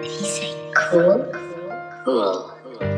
They say cool, cool.